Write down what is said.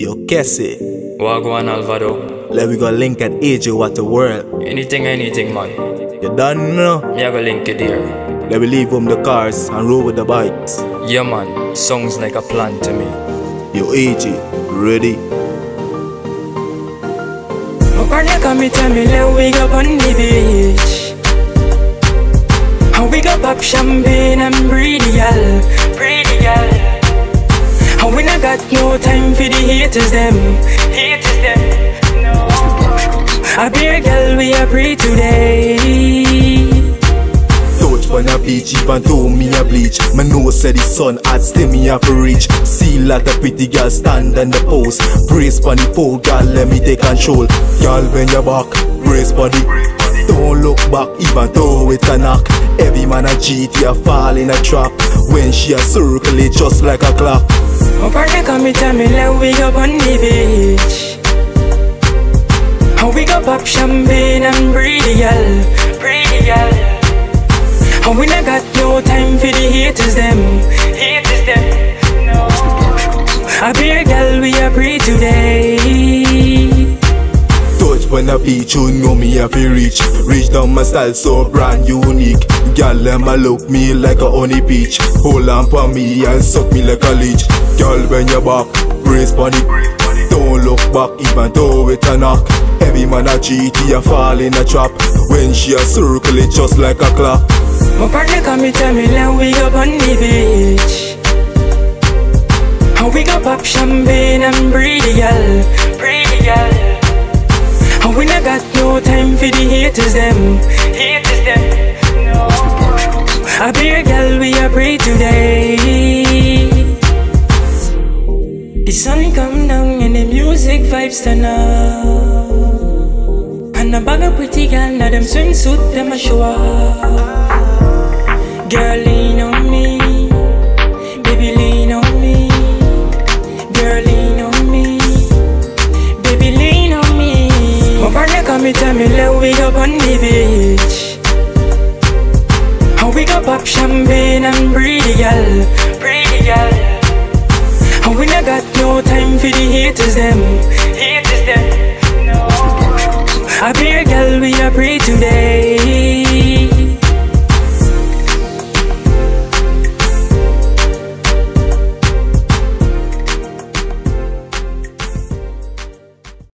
Yo, Kessy, Wagwan Alvado. let we go link at AJ What the World. Anything, anything, man. You done know? Me I go link it there. Let we leave home the cars and roll with the bikes. Yeah, man. Sounds like a plan to me. Yo, AJ, ready? My partner come and tell me let we go on the beach How we go pop champagne and breathe y'all Breathe y'all We not got no time for the haters them Haters them I be a girl we a pray today Touch on a beach, even though me a bleach. Me know say the sun hot, still me to reach. See like a pretty girl stand on the post. Brace pon the pole, girl, let me take control. Girl, bend your back, brace the. Don't look back, even though it's a knock. Every man a cheat, you fall in a trap. When she a circle it just like a clock. My partner come and tell me let we go on the beach How we go pop champagne and breathe y'all Breathe y'all How we not got no time for the haters them Haters them No I be a girl we a pray today Touch when I beach, you know me have to rich. Reach down my style so brand unique. Girl, them a look me like a honey peach. Hold on for me and suck me like a leech. Girl, when you back, brace it. Don't look back even though it a knock. Every man a cheat, he a fall in a trap. When she a circle it just like a clock. My partner come and tell me let we go on the beach How we go pop champagne and breathe y'all Breathe y'all How we not got no time for the haters them Haters them I be a girl we a pray today The sun come down and the music vibes turn up And a bag of pretty girl now them swimsuit them a show up Girl, lean on me. Baby, lean on me. Girl, lean on me. Baby, lean on me. My partner come and tell me let we go on the beach. Champagne and breathe y'all. Breathe y'all. We not got no time for the haters them.